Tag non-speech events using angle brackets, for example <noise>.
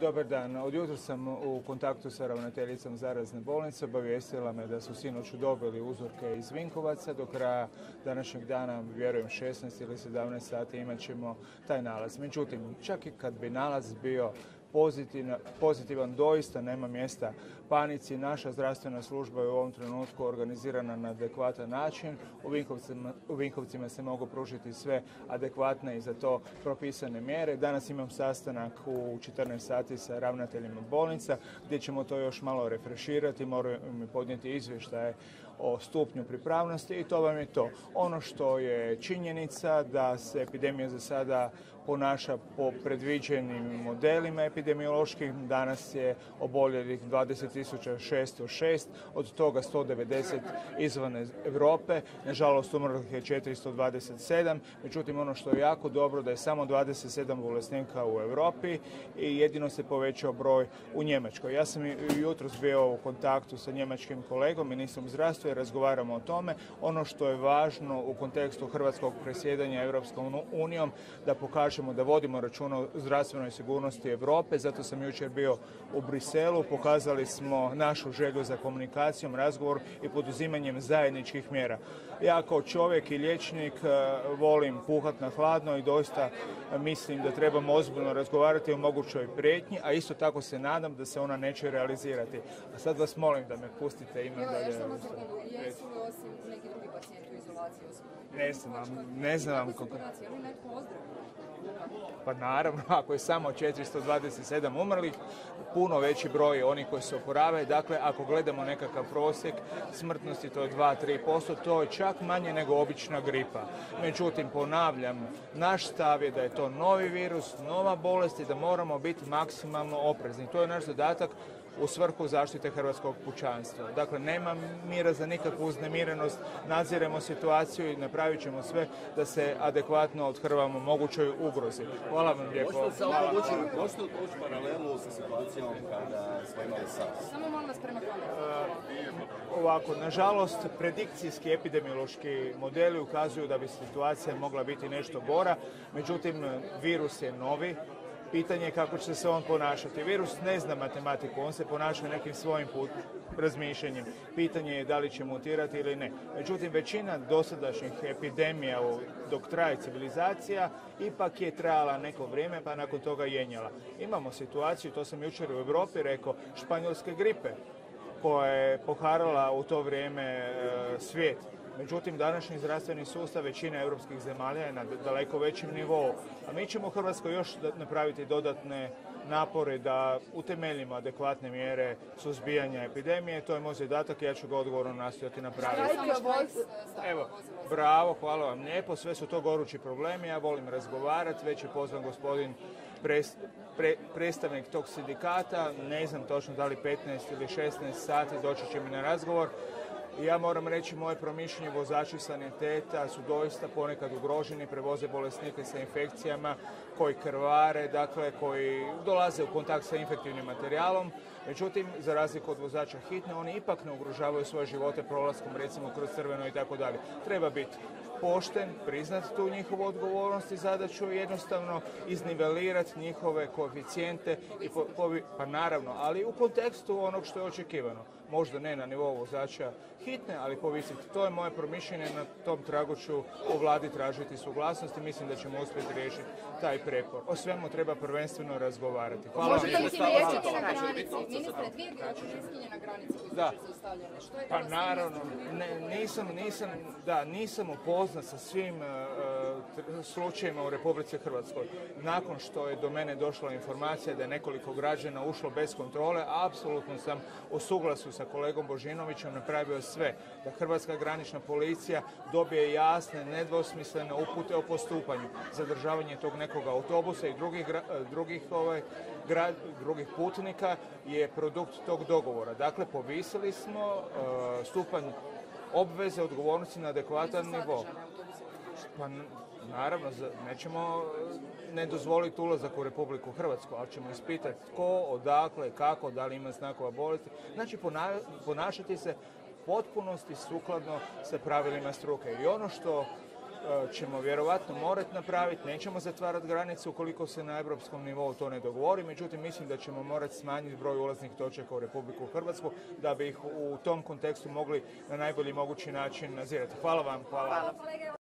Dobar dan. Od jutra sam u kontaktu sa ravnateljicom zarazne bolnice. Obavijestila me da su sinoć dobili uzorke iz Vinkovaca. Do kraja današnjeg dana, vjerujem 16 ili 17 sati, imat ćemo taj nalaz. Međutim, čak i kad bi nalaz bio pozitivan, doista nema mjesta panici. Naša zdravstvena služba je u ovom trenutku organizirana na adekvatan način. U Vinkovcima, u Vinkovcima se mogu pružiti sve adekvatne i za to propisane mjere. Danas imam sastanak u 14 sati sa ravnateljima bolnica gdje ćemo to još malo refreširati, moraju mi podnijeti izvještaje o stupnju pripravnosti i to vam je to. Ono što je činjenica da se epidemija za sada ponaša po predviđenim modelima epidemiološkim. Danas je oboljelih 20.606, od toga 190 izvan Europe. Nažalost, umrlih je 427. Međutim, ono što je jako dobro da je samo 27 bolesnika u Europi i jedino se povećao broj u Njemačkoj. Ja sam jutros bio u kontaktu sa njemačkim kolegom, ministrom zdravstva i razgovaramo o tome. Ono što je važno u kontekstu hrvatskog presjedanja Europskom unijom da pokaže ćemo da vodimo računa o zdravstvenoj sigurnosti Europe, zato sam jučer bio u Briselu, pokazali smo našu želju za komunikacijom, razgovor i poduzimanjem zajedničkih mjera. Ja kao čovjek i liječnik e, volim puhat na hladno i doista mislim da trebamo ozbiljno razgovarati o mogućoj prijetnji, a isto tako se nadam da se ona neće realizirati. A sad vas molim da me pustite, imam dalje... Jesu li osim neki drugi pacijenti u izolaciji? Ne znam, ne znam kako... Pa naravno, <laughs> ako je samo 427 umrlih, puno veći broj onih koji se oporave. Dakle, ako gledamo nekakav prosjek smrtnosti, to je 2-3%, to je čak manje nego obična gripa. Međutim, ponavljam, naš stav je da je to novi virus, nova bolest i da moramo biti maksimalno oprezni. To je naš zadatak u svrhu zaštite hrvatskog pučanstva. Dakle, nema mira za nikakvu uznemirenost, nadziremo situaciju i napravit ćemo sve da se adekvatno odhrvamo mogućoj ugrozi. Hvala vam lijepo. Možete li paralelu sa situacijom kada smo imali SARS? Samo molim vas prema Ovako, nažalost, predikcijski epidemiološki modeli ukazuju da bi situacija mogla biti nešto gora, međutim, virus je novi, pitanje je kako će se on ponašati. Virus ne zna matematiku, on se ponaša nekim svojim put, razmišljanjem. Pitanje je da li će mutirati ili ne. Međutim, većina dosadašnjih epidemija dok traje civilizacija ipak je trajala neko vrijeme pa nakon toga jenjala. Imamo situaciju, to sam jučer u Europi rekao, španjolske gripe koja je poharala u to vrijeme e, svijet. Međutim, današnji zdravstveni sustav većine europskih zemalja je na daleko većem nivou. A mi ćemo u Hrvatskoj još napraviti dodatne napore da utemeljimo adekvatne mjere suzbijanja epidemije. To je moj zadatak i ja ću ga odgovorno nastojati napraviti. Evo, bravo, hvala vam lijepo. Sve su to gorući problemi. Ja volim razgovarati. Već je pozvan gospodin predstavnik tog sindikata. Ne znam točno da li 15 ili 16 sati doći će mi na razgovor ja moram reći moje promišljenje vozači saniteta su doista ponekad ugroženi, prevoze bolesnike sa infekcijama koji krvare, dakle koji dolaze u kontakt sa infektivnim materijalom. Međutim, za razliku od vozača hitne, oni ipak ne ugrožavaju svoje živote prolaskom recimo kroz crveno i tako dalje. Treba biti pošten, priznati tu njihovu odgovornost i zadaću jednostavno iznivelirati njihove koeficijente i pa naravno, ali u kontekstu onog što je očekivano. Možda ne na nivou vozača hitne, ali povisiti. To je moje promišljenje, na tom tragu ću u vladi tražiti suglasnost i mislim da ćemo uspjeti riješiti taj prepor. O svemu treba prvenstveno razgovarati. Hvala Možete li na granici? Ministre, dvije na granici da. Pa naravno, nisam, nisam, da, nisam upoznat sa svim slučajevima u Republici Hrvatskoj. Nakon što je do mene došla informacija da je nekoliko građana ušlo bez kontrole, apsolutno sam u suglasu sa kolegom Božinovićem napravio sve da Hrvatska granična policija dobije jasne, nedvosmislene upute o postupanju. Zadržavanje tog nekog autobusa i drugih, drugih, ovaj, drugih putnika je produkt tog dogovora. Dakle, povisili smo e, stupanj obveze odgovornosti na adekvatan nivo. Pa naravno, nećemo ne dozvoliti ulazak u Republiku Hrvatsku, ali ćemo ispitati tko, odakle, kako, da li ima znakova bolesti. Znači ponašati se potpunosti sukladno sa pravilima struke. I ono što e, ćemo vjerovatno morati napraviti, nećemo zatvarati granicu ukoliko se na europskom nivou to ne dogovori, međutim mislim da ćemo morati smanjiti broj ulaznih točaka u Republiku Hrvatsku da bi ih u tom kontekstu mogli na najbolji mogući način nadzirati. Hvala vam. Hvala. Hvala.